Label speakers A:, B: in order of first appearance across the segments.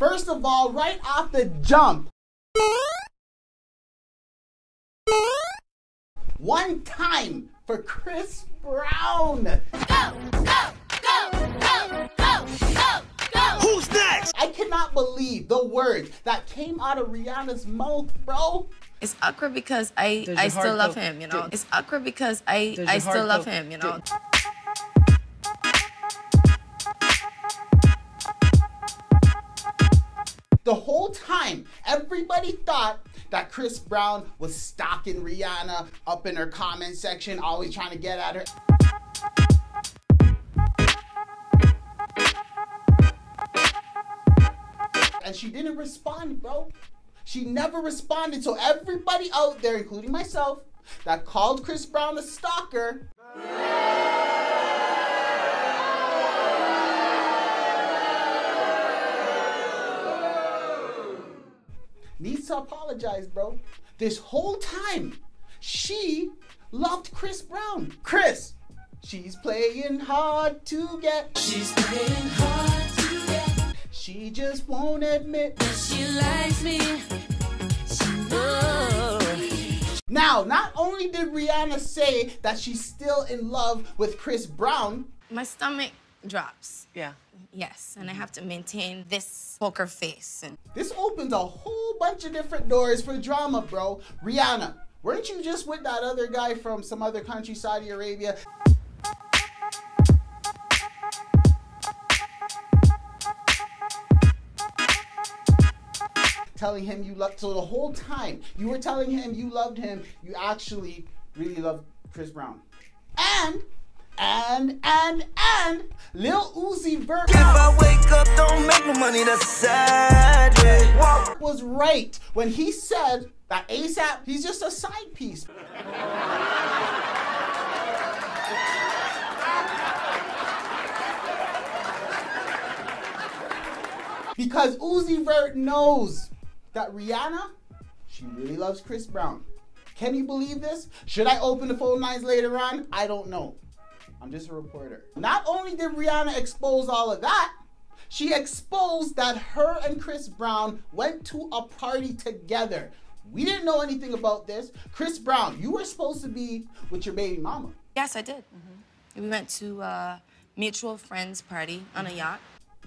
A: First of all, right off the jump, one time for Chris Brown.
B: Go, go, go, go, go, go, go.
C: Who's next?
A: I cannot believe the words that came out of Rihanna's mouth, bro.
D: It's awkward because I
E: Does
D: I still love
E: go-
D: him, you know. It's awkward because I
E: Does
D: I still love
E: go-
D: him, you know.
A: The whole time, everybody thought that Chris Brown was stalking Rihanna up in her comment section, always trying to get at her. And she didn't respond, bro. She never responded. So everybody out there, including myself, that called Chris Brown a stalker. Needs to apologize, bro. This whole time, she loved Chris Brown. Chris, she's playing hard to get.
B: She's playing hard to get.
A: She just won't admit.
B: That she likes me. She knows me.
A: Now, not only did Rihanna say that she's still in love with Chris Brown,
D: My stomach drops.
E: Yeah.
D: Yes, and I have to maintain this poker face and
A: this opens a whole bunch of different doors for drama, bro. Rihanna, weren't you just with that other guy from some other country, Saudi Arabia? Telling him you loved So the whole time you were telling him you loved him, you actually really loved Chris Brown. And, and, and, and, Lil Uzi Vert
C: If I wake up, don't make no money, that's sad. Yeah.
A: was right when he said that ASAP, he's just a side piece. because Uzi Vert knows that Rihanna, she really loves Chris Brown. Can you believe this? Should I open the phone lines later on? I don't know. I'm just a reporter. Not only did Rihanna expose all of that, she exposed that her and Chris Brown went to a party together. We didn't know anything about this. Chris Brown, you were supposed to be with your baby mama.
D: yes, I did. Mm-hmm. We went to a mutual friends party on a yacht.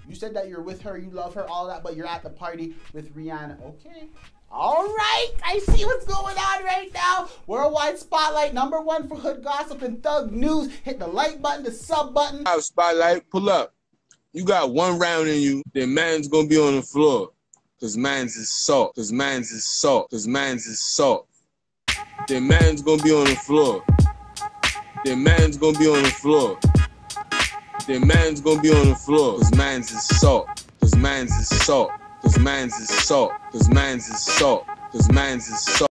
A: You said that you're with her, you love her, all that, but you're at the party with Rihanna. Okay. All right, I see what's going on right now. Worldwide Spotlight, number one for Hood Gossip and Thug News. Hit the like button, the sub button.
F: Spotlight, pull up. You got one round in you, then man's gonna be on the floor. Cause man's is salt. Cause man's is salt. Cause man's is salt. Then man's gonna be on the floor. Then man's gonna be on the floor. Then man's gonna be on the floor. Cause man's is salt. Cause man's is salt. Cause man's is salt. Cause man's is salt. Cause man's is salt.